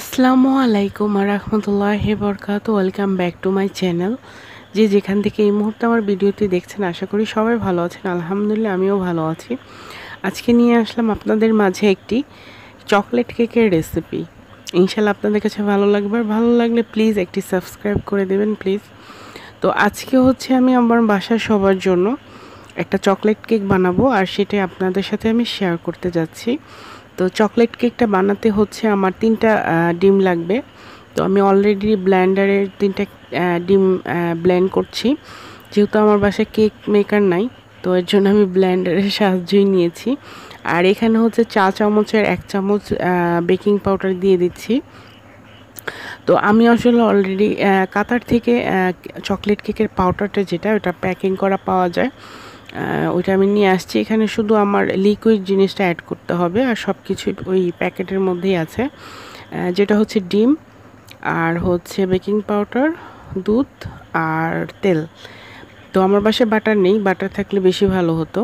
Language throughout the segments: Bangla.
আসসালামু আলাইকুম রহমতুল্লাহ বরকাত। Welcome back to my channel যে যেখান থেকে এই মুহূর্তে আমার ভিডিওটি দেখছেন, আশা করি সবাই ভালো আছেন। আলহামদুলিল্লাহ, আমিও ভালো আছি। আজকে নিয়ে আসলাম আপনাদের মাঝে একটি চকলেট কেকের রেসিপি ইনশাল্লাহ আপনাদের কাছে ভালো লাগবে। আর ভালো লাগলে প্লিজ একটি সাবস্ক্রাইব করে দেবেন প্লিজ তো আজকে হচ্ছে আমি আমার বাসার সবার জন্য একটা চকলেট কেক বানাবো। আর সেটাই আপনাদের সাথে আমি শেয়ার করতে যাচ্ছি। তো চকলেট কেকটা বানাতে হচ্ছে আমার তিনটা ডিম লাগবে। তো আমি অলরেডি ব্ল্যান্ডারের তিনটা ডিম ব্ল্যান্ড করছি। যেহেতু আমার বাসায় কেক মেকার নাই, তো এর জন্য আমি ব্ল্যান্ডারের সাহায্যই নিয়েছি। আর এখানে হচ্ছে চা চামচের এক চামচ বেকিং পাউডার দিয়ে দিচ্ছি। তো আমি আসলে অলরেডি কাতার থেকে চকলেট কেকের পাউডারটা যেটা, ওটা প্যাকিং করা পাওয়া যায়। ওইটা আমি নিয়ে আসছি। এখানে শুধু আমার লিকুইড জিনিসটা অ্যাড করতে হবে আর সব কিছু ওই প্যাকেটের মধ্যেই আছে। যেটা হচ্ছে ডিম আর হচ্ছে বেকিং পাউডার দুধ আর তেল। তো আমার বাসায় বাটার নেই বাটার থাকলে বেশি ভালো হতো।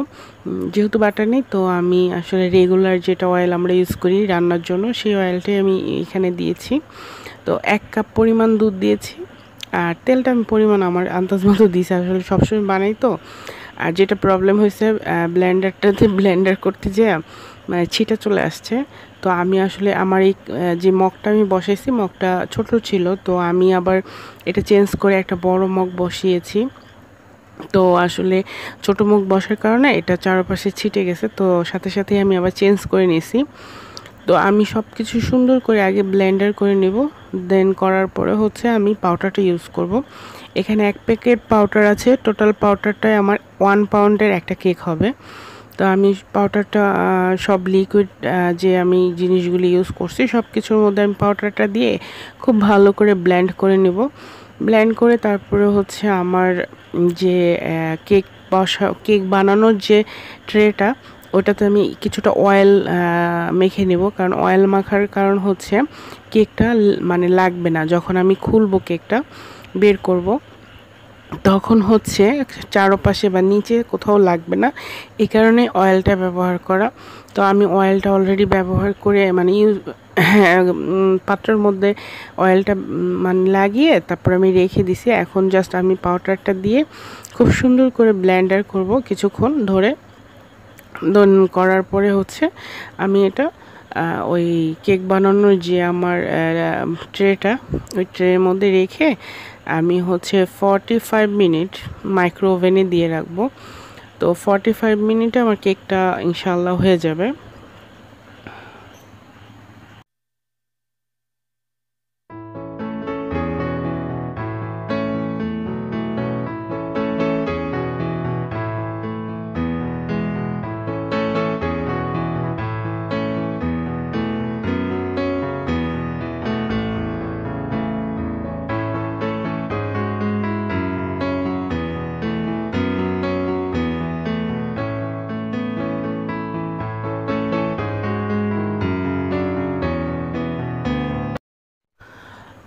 যেহেতু বাটার নেই, তো আমি আসলে রেগুলার যেটা অয়েল আমরা ইউজ করি রান্নার জন্য, সেই অয়েলটাই আমি এখানে দিয়েছি। তো এক কাপ পরিমাণ দুধ দিয়েছি। আর তেলটা আমি পরিমাণ আমার আন্দাজ মতো দিয়েছি। আসলে সবসময় বানাই তো। আর যেটা প্রবলেম হয়েছে ব্লেন্ডারটাতে ব্লেন্ডার করতে যেয়ে মানে ছিটা চলে আসছে। তো আমি আসলে আমার এই যে মগটা আমি বসাইছি, মগটা ছোট ছিল, তো আমি আবার এটা চেঞ্জ করে একটা বড় মগ বসিয়েছি। তো আসলে ছোট মুখ বসার কারণে এটা চারপাশে ছিটে গেছে, তো সাথে সাথে আমি আবার চেঞ্জ করে নিয়েছি। তো আমি সব কিছু সুন্দর করে আগে ব্লেন্ডার করে নেব দেন করার পরে হচ্ছে আমি পাউডারটা ইউজ করব। এখানে এক প্যাকেট পাউডার আছে টোটাল পাউডারটায় আমার ওয়ান পাউন্ডের একটা কেক হবে তো আমি পাউডারটা সব লিকুইড যে আমি জিনিসগুলি ইউজ করছি সব কিছুর মধ্যে আমি পাউডারটা দিয়ে খুব ভালো করে ব্ল্যান্ড করে নেব ব্ল্যান্ড করে তারপরে হচ্ছে আমার যে কেক বসা কেক বানানোর যে ট্রেটা ওটাতে আমি কিছুটা অয়েল মেখে নেব। কারণ অয়েল মাখার কারণ হচ্ছে কেকটা মানে লাগবে না। যখন আমি খুলবো কেকটা, বের করব, তখন হচ্ছে চারপাশে বা নিচে কোথাও লাগবে না। এই কারণে অয়েলটা ব্যবহার করা। তো আমি অয়েলটা অলরেডি ব্যবহার করে মানে ইউজ পাত্রের মধ্যে অয়েলটা মানে লাগিয়ে তারপর আমি রেখে দিছি। এখন জাস্ট আমি পাউডারটা দিয়ে খুব সুন্দর করে ব্লেন্ডার করব কিছুক্ষণ ধরে। দন করার পরে হচ্ছে আমি এটা ওই কেক বানানোর যে আমার ট্রেটা, ওই ট্রের মধ্যে রেখে আমি হচ্ছে ফর্টি ফাইভ মিনিট মাইক্রো ওভেনে দিয়ে রাখব। তো ফর্টি ফাইভ মিনিটে আমার কেকটা ইনশাল্লাহ হয়ে যাবে।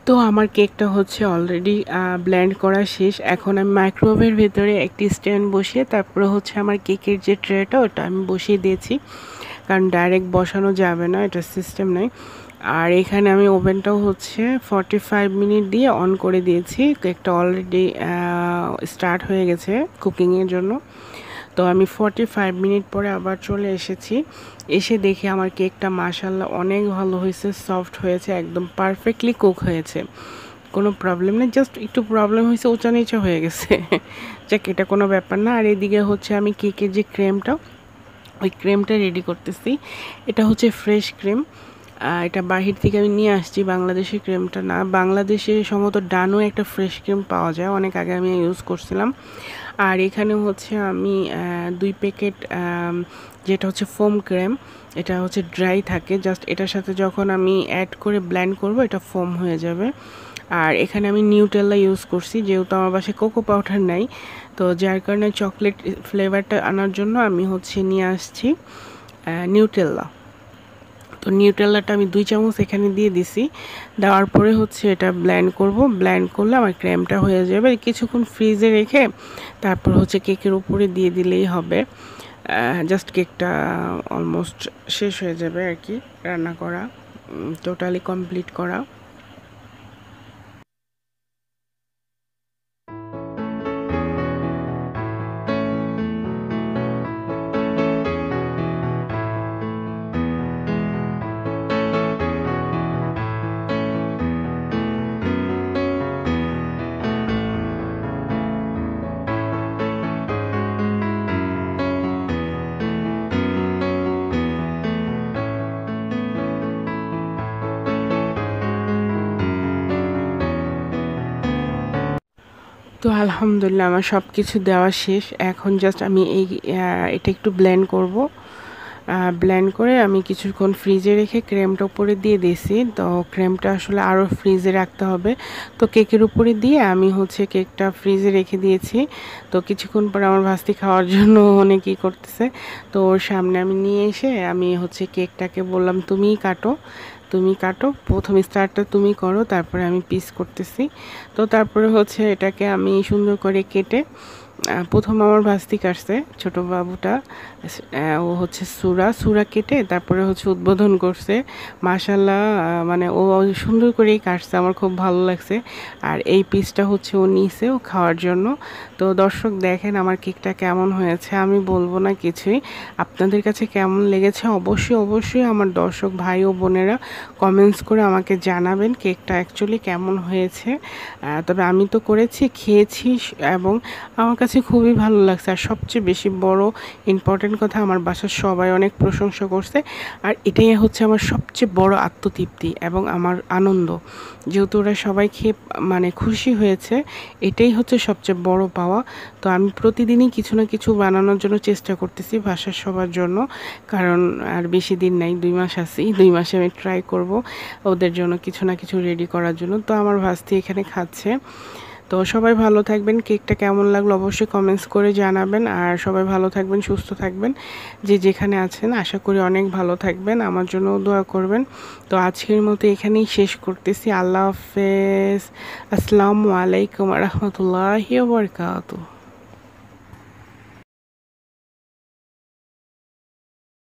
তো আমার কেকটা হচ্ছে অলরেডি ব্ল্যান্ড করা শেষ। এখন আমি মাইক্রোওয়েভের ভেতরে একটি স্ট্যান্ড বসিয়ে তারপরে হচ্ছে আমার কেকের যে ট্রেটা ওটা আমি বসিয়ে দিয়েছি। কারণ ডাইরেক্ট বসানো যাবে না, এটা সিস্টেম নেই। আর এখানে আমি ওভেনটাও হচ্ছে ফর্টি ফাইভ মিনিট দিয়ে অন করে দিয়েছি। কেকটা অলরেডি স্টার্ট হয়ে গেছে কুকিংয়ের জন্য। তো আমি ফর্টি ফাইভ মিনিট পরে আবার চলে এসেছি। এসে দেখি আমার কেকটা মাসাল্লাহ অনেক ভালো হয়েছে সফট হয়েছে, একদম পারফেক্টলি কুক হয়েছে। কোনো প্রবলেম নেই জাস্ট একটু প্রবলেম হয়েছে উঁচা নিচে হয়ে গেছে। যাক, এটা কোনো ব্যাপার না। আর এদিকে হচ্ছে আমি কেকের যে ক্রেমটা ওই ক্রিমটা রেডি করতেছি। এটা হচ্ছে ফ্রেশ ক্রিম এটা বাহির থেকে আমি নিয়ে আসছি বাংলাদেশের ক্রিমটা না। বাংলাদেশে সম্ভবত ডানো একটা ফ্রেশ ক্রিম পাওয়া যায়, অনেক আগে আমি ইউজ করছিলাম। আর এখানে হচ্ছে আমি দুই প্যাকেট যেটা হচ্ছে ফোম ক্রিম এটা হচ্ছে ড্রাই থাকে। জাস্ট এটার সাথে যখন আমি অ্যাড করে ব্ল্যান্ড করব, এটা ফোম হয়ে যাবে। আর এখানে আমি নিউটেল্লা ইউজ করছি, যেহেতু আমার বাসায় কোকো পাউডার নাই, তো যার কারণে চকলেট ফ্লেভারটা আনার জন্য আমি হচ্ছে নিয়ে আসছি নিউটেল্লা তো নিউট্রেলাটা আমি দুই চামচ এখানে দিয়ে দিছি। দেওয়ার পরে হচ্ছে এটা ব্ল্যান্ড করব। ব্ল্যান্ড করলে আমার ক্র্যামটা হয়ে যাবে। কিছুক্ষণ ফ্রিজে রেখে তারপর হচ্ছে কেকের উপরে দিয়ে দিলেই হবে। জাস্ট কেকটা অলমোস্ট শেষ হয়ে যাবে আর কি। রান্না করা টোটালি কমপ্লিট করা। তো আলহামদুলিল্লাহ আমার সব কিছু দেওয়া শেষ। এখন জাস্ট আমি এই এটা একটু ব্লেন্ড করব। ব্লেন্ড করে আমি কিছুক্ষণ ফ্রিজে রেখে ক্রেমটা উপরে দিয়ে দিয়েছি। তো ক্রেমটা আসলে আরও ফ্রিজে রাখতে হবে। তো কেকের উপরে দিয়ে আমি হচ্ছে কেকটা ফ্রিজে রেখে দিয়েছি। তো কিছুক্ষণ পর আমার ভাস্তি খাওয়ার জন্য অনেকই করতেছে। তো ওর সামনে আমি নিয়ে এসে আমি হচ্ছে কেকটাকে বললাম, তুমিই কাটো। তুমি কাটো। প্রথম স্টার্টটা তুমি করো, তারপরে আমি পিস করতেছি। তো তারপরে হচ্ছে এটাকে আমি সুন্দর করে কেটে প্রথম আমার ভাস্তি কাটছে ছোট বাবুটা। ও হচ্ছে সুরা সুরা কেটে তারপরে হচ্ছে উদ্বোধন করছে। মাশাল্লাহ মানে ও সুন্দর করেই কাটছে, আমার খুব ভালো লাগছে। আর এই পিসটা হচ্ছে ও নিছে ও খাওয়ার জন্য। তো দর্শক দেখেন আমার কেকটা কেমন হয়েছে, আমি বলব না কিছুই। আপনাদের কাছে কেমন লেগেছে? অবশ্যই অবশ্যই আমার দর্শক ভাই ও বোনেরা কমেন্টস করে আমাকে জানাবেন কেকটা অ্যাকচুয়ালি কেমন হয়েছে। তবে আমি তো করেছি, খেয়েছি এবং আমার কাছে খুবই ভালো লাগছে। আর সবচেয়ে বেশি বড় ইম্পর্টেন্ট কথা আমার বাসার সবাই অনেক প্রশংসা করছে। আর এটাই হচ্ছে আমার সবচেয়ে বড় আত্মতৃপ্তি এবং আমার আনন্দ। যেহেতু ওরা সবাই খেয়ে মানে খুশি হয়েছে, এটাই হচ্ছে সবচেয়ে বড় পাওয়া। তো আমি প্রতিদিনই কিছু না কিছু বানানোর জন্য চেষ্টা করতেছি বাসার সবার জন্য। কারণ আর বেশি দিন নাই, দুই মাস আছি, দুই মাসে আমি ট্রাই করব ওদের জন্য কিছু না কিছু রেডি করার জন্য। তো আমার ভাস্তি এখানে খাচ্ছে। তো সবাই ভালো থাকবেন। কেকটা কেমন লাগল অবশ্যই কমেন্টস করে জানাবেন। আর সবাই ভালো থাকবেন, সুস্থ থাকবেন। যে যেখানে আছেন, আশা করি অনেক ভালো থাকবেন। আমার জন্য দোয়া করবেন। তো আজকের মতো এখানেই শেষ করতেছি। আল্লাহ হাফেজ। আসসালামু আলাইকুম রহমতুল্লাহ বরকাত